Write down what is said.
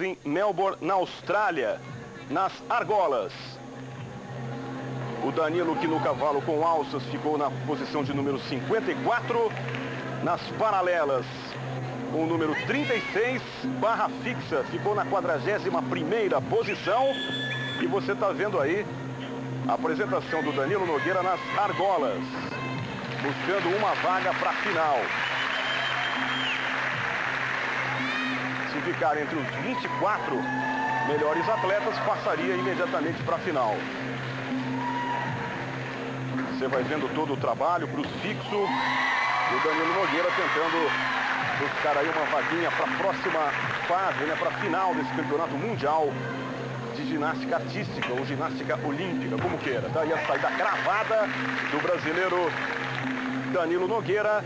em Melbourne, na Austrália, nas argolas. O Danilo, que no cavalo com alças ficou na posição de número 54. Nas paralelas, com o número 36, barra fixa, ficou na 41ª posição. E você está vendo aí a apresentação do Danilo Nogueira nas argolas, buscando uma vaga para a final. Ficar entre os 24 melhores atletas, passaria imediatamente para a final. Você vai vendo todo o trabalho, crucifixo, e o Danilo Nogueira tentando buscar aí uma vaguinha para a próxima fase, né, para a final desse campeonato mundial de ginástica artística ou ginástica olímpica, como queira. Daí a saída cravada do brasileiro Danilo Nogueira.